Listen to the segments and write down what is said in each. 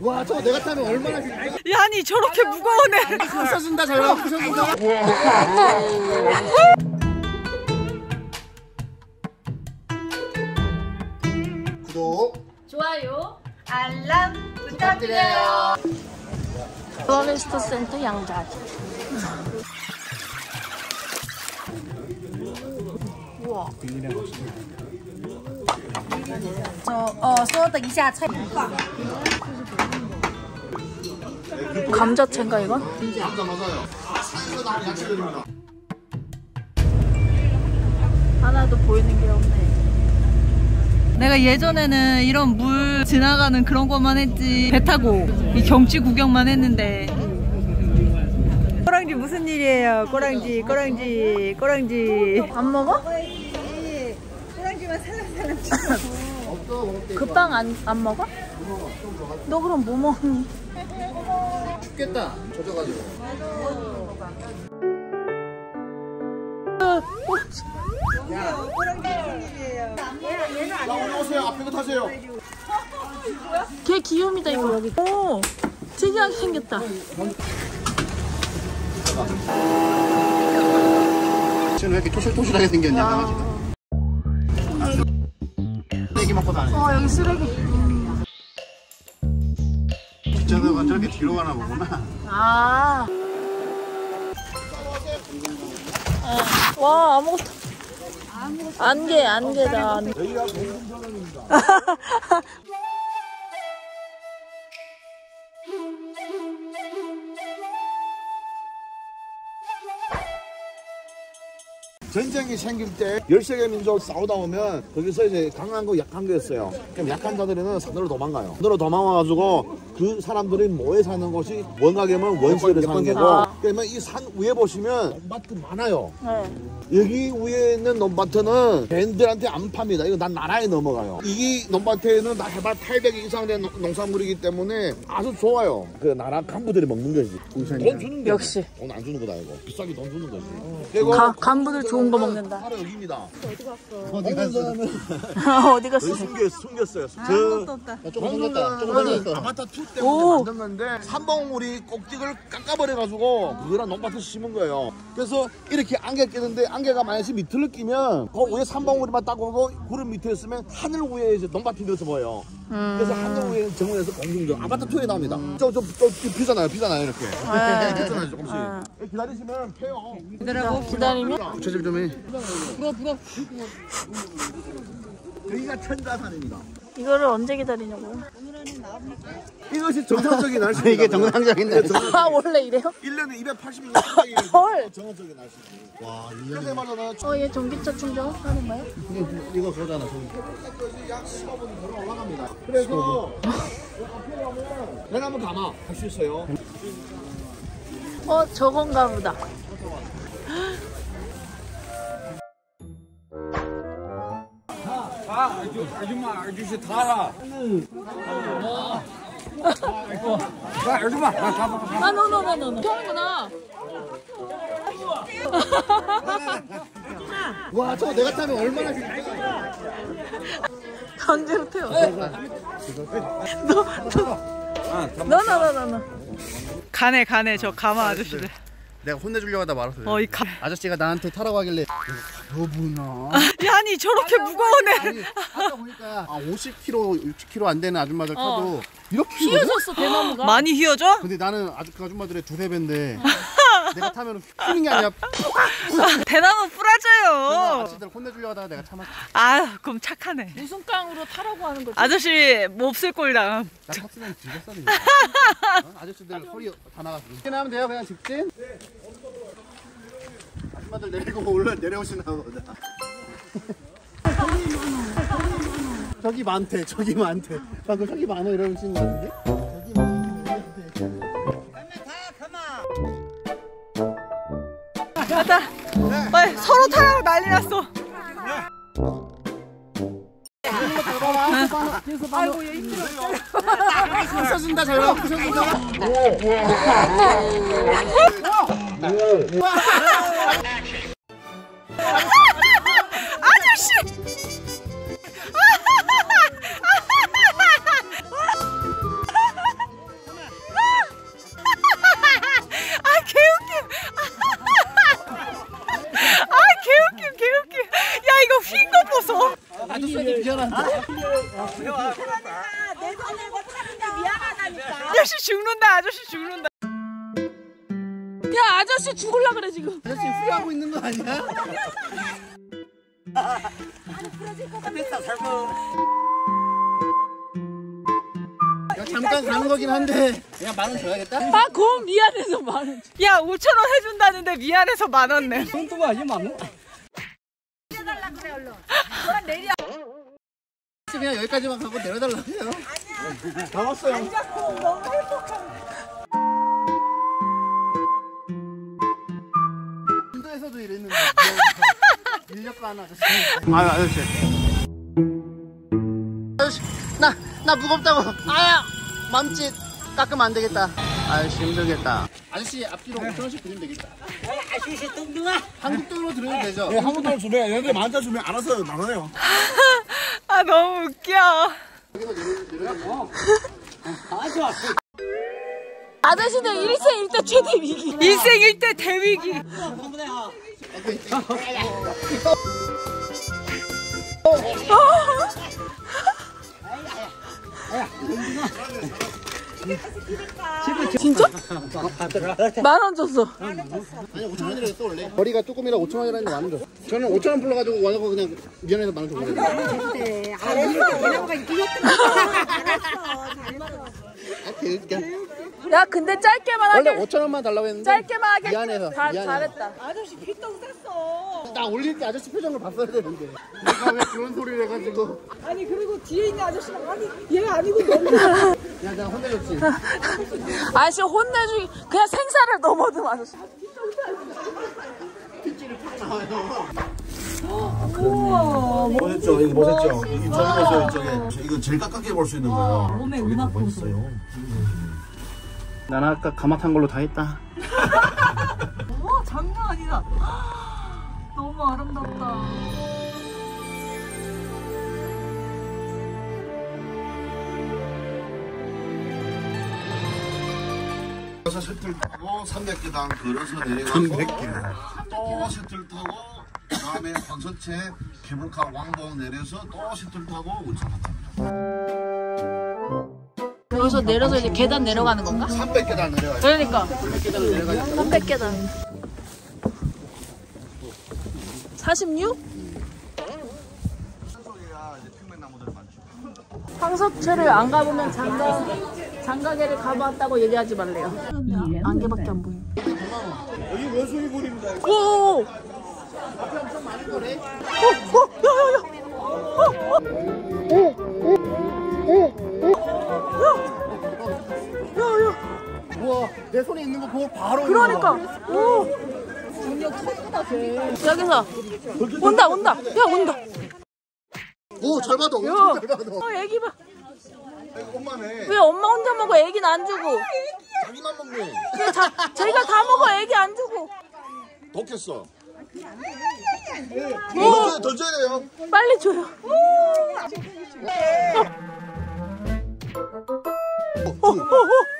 와 저거 내가 타면 얼마나 야니 저렇게 무거운 애. 부셔준다 잘 부셔준다 구독 좋아요, 알람 부탁드려요. 플로리스트 센터 양자리. 우와. 저, 어, 소等一 차이. 감자채인가 하나도 보이는 게 없네. 내가 예전에는 이런 물 지나가는 그런 것만 했지 배 타고 이 경치 구경만 했는데 꼬랑지 무슨 일이에요? 꼬랑지 꼬랑지 꼬랑지 안 먹어? 꼬랑지만 살랑살랑 그빵안 안 먹어? 너 그럼 뭐 먹니? 춥겠다 젖어가지고 야 올라오세요 앞에 거 타세요 걔 귀요미다 이거 여기. 오, 특이하게 생겼다. 쟤는 왜 이렇게 토실토실하게 생겼냐 강아지가 쓰레기 먹고 다녀 어 여기 쓰레기. 뒷자석은 저렇게 뒤로 가나 보구나 아. 어. 와 아무것도. 안개 안개다. 안개. 여기가 공중전원입니다 전쟁이 생길 때 13개 민족 싸우다 오면 거기서 이제 강한 거 약한 거였어요. 그럼 약한 자들은 산으로 도망가요. 산으로 도망와가지고 그 사람들이 뭐에 사는 곳이 원각이면 원시에 사는 거고 아. 그러면 이 산 위에 보시면 논밭 많아요. 네. 여기 위에 있는 논밭은 밴들한테 안 팝니다. 이거 난 나라에 넘어가요. 이 논밭에는 다 해발 800 이상 된 농- 농산물이기 때문에 아주 좋아요. 그 나라 간부들이 먹는 거지. 돈 주는 게 역시. 돈 안 주는 거다 이거. 비싸게 돈 주는 거지. 그리고 가, 간부들 좋은 거 먹는다. 바로 여기입니다. 어디 갔어? 어디 갔어? 여기 숨겼, 숨겼어요. 저 조금 숨겼다. 조금 숨겼어. 아바타 2 때문에 오. 만든 건데 삼봉우리 꼭지를 깎아버려가지고 그거랑 논밭을 심은 거예요. 그래서 이렇게 안개 끼는데 안개가 만약에 밑으로 끼면 그 위에 삼봉우리만 딱 오고 구름 밑에 있으면 하늘 위에 이제 논밭이 들어서 보여요. 그래서 하늘 위에 정원에서 공중전 아바타 2에 나옵니다. 저저 저, 저, 피잖아요, 피잖아요 이렇게. 피잖아요 조금씩. 기다리시면 펴요. 기다리면? 부채질 좀 해. 불어 불어. 여기가 천자산입니다. 이거를 언제 기다리냐고요? 이것이 정상적인 날씨입니다. 이게 정상적인 날씨. 아 원래 이래요? 1년에 280일 헐. 정상적인 날씨지. 와, 1년에 말로는 어얘 전기차 충전하는 거야? 이거 그거잖아. 여기까지 약 15분 걸어 올라갑니다. 그래서 앞에 가면 대나무 가마 할수 있어요. 어 저건가 보다. 아줌마 아저씨 타라. 야 아줌마 나 타봐. 아 노노노노노. 하는구나. 와, 저거 내가 타면 얼마나 강제로 태워. 너너너너너. 가네 가네 저 가마 아저씨들 내가 혼내주려고 하다 말았어요. 어이 가 아저씨가 나한테 타라고 하길래 여보나 야니 저렇게 무거운 애 아니 아까 보니까 아, 50kg, 60kg 안 되는 아줌마들 타도 이렇게 휘어졌어 대나무가. 많이 휘어져? 근데 나는 아직 그 아줌마들의 두세 배인데 내가 타면 휘는 게 아니라 대나무 부러져요. 아저씨들 혼내주려고 하다가 내가 참았어. 아 그럼 착하네. 무슨 깡으로 타라고 하는 거지? 아저씨 몹쓸 꼴당 나 탔으면 진짜 어? 아저씨들 허리 다 나갔어 직진 하면 돼요 그냥 직진? 아줌마들 내리고 올라 내려오시나 보다. 저기 많대 저기 많대. 방금 저기 많아 이러신 거 같은데 가자. 빨리 서로 타라고 난리 났어 부셔준다 잘 부셔준다 아저씨 죽을라 그래 지금? 아저씨 후회하고 있는 거 아니야? 야, 잠깐 가는 거긴 한데. 그냥 만 원 줘야겠다. 아 그럼 미안해서 만 원 야 5천 원 해준다는데 미안해서 만 원 내. 그냥 여기까지만 가고 내려달라 해요. 다 왔어요. 인도에서도 인력가 하나 아저씨. 아 아저씨. 아저씨 나 나 무겁다고. 아야 맘짓 깎으면 안 되겠다. 아저씨 힘들겠다. 아저씨 앞뒤로 5천 원씩 드리면 되겠다. 아저씨 뚱뚱아. 한국 돈으로 드려도 되죠? 네, 한국 돈을 주면 얘네들 만원 주면 알아서 나눠요. 아 너무 웃겨 아저씨는 일생 일대 최대 위기 일생 일대 대위기 진짜? 만원 줬어 아니 5천 원이라 했어 원래. 거리가 조금이라 5천 원이라 했는데 만원 줬어. 저는 5천 원 불러가지고 와서 그냥 미안해서 만원 줬거든요. 아 개웃겨. 야 근데 짧게만 원래 하길 5천 원만 달라고 했는데 짧게만 하길 미안해서 잘, 미안해. 잘했다. 나 올릴 때 아저씨 표정을 봤어야 되는데. 내가 왜 그런 소리를 해가지고. 아니 그리고 뒤에 있는 아저씨는 아니 얘 아니고 야 내가 혼내줬지. 아저씨 혼내주기 그냥 생사를 넘어든 아저씨 보셨죠? 이거 보셨죠? 이 저기 보세요, 이쪽에. 이거 제일 가깝게 볼 수 있는 거예요. 몸에 음악 보셨어요? 난 아까 가마탄 걸로 다 했다 와 장난 아니다 너무 아름답다 그래서 셔틀 타고 300계단 걸어서 내려가서 300계단 또 셔틀 타고 그 다음에 황서채 케이블카 왕복 내려서 또 셔틀 타고 울산 여기서 내려서 이제 계단 내려가는 건가? 300계단 내려가요 그러니까 300계단 내려가니까 300계단 46? 쪽에야 이제 평면나무들 많죠. 황석채를 안 가보면 장가 장가게를 가봤다고 얘기하지 말래요. 안개밖에 안 보여. 여기 원숭이 굴입니다. 오! 우와 내 손에 있는 거 보고 바로 그러니까. 오! 여기서 온다 온다. 야 온다. 오잘 봐도 야. 엄청 잘 봐도 어 애기 봐. 엄마네. 왜 엄마 혼자 먹어? 애기는 안 주고. 자기만 먹네. 왜 자, 저희가 다 먹어. 애기 안 주고. 독했어. 오! 줘야 돼요. 빨리 줘요.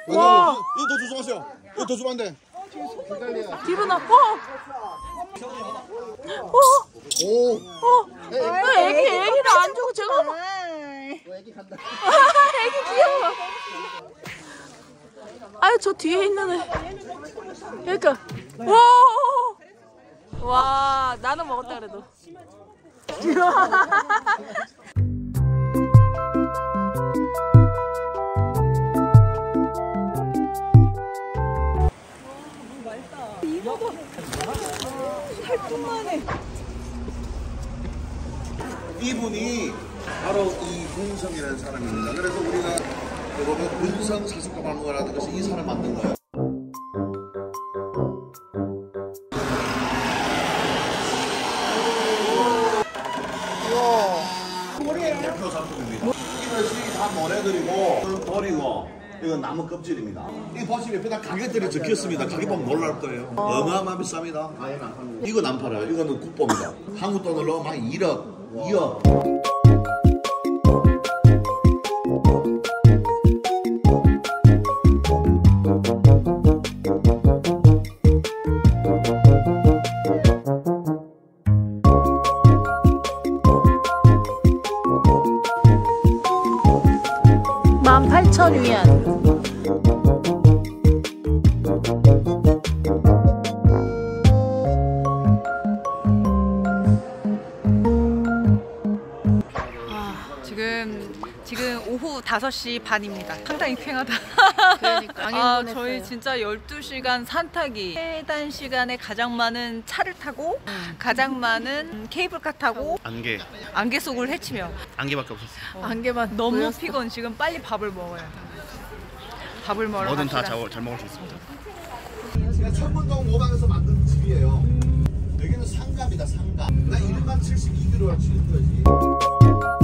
와. 이거 더 조심하세요. 이거 더 주면 안 돼. 뒤로 나. 어. 어. 오 어. 왜 애기 애기를 안 주고 제가 막. 애기 간다 애기 귀여워. 아유 저 뒤에 있는 애. 그러니까. 와. 와 나는 먹었다 그래도. 이분이 바로 이 군성이라는 사람입니다. 그래서 우리가 보면 군성 사수과 박물관이라는 것이 이 사람 만든 거예요. 표 상품입니다. 이것이 다 모래들이고 이건 돌이고 이건 나무 껍질입니다. 이 보시면 옆에다 가격들이 적혔습니다. 가격 보면 놀랄 거예요. 어마어마한 비쌉니다. 이건 안 팔아요. 이거는 국보입니다. 한국 돈으로 막 1억, 2억. 6시 반입니다. 상당히 쾌하다. 그러니까 아, 저희 진짜 12시간 산타기. 해단 시간에 가장 많은 차를 타고 음. 가장 많은 케이블카 타고 안개. 안개 속을 헤치며 안개밖에 없었어요. 어. 안개만 너무 보였어. 피곤. 지금 빨리 밥을 먹어요. 밥을 먹으러 뭐든 다잘 잘 먹을 수 있습니다. 그냥 천문동 오방에서 만든 집이에요. 여기는 상가입니다, 상가. 나 1만 72kg가 치는 거지.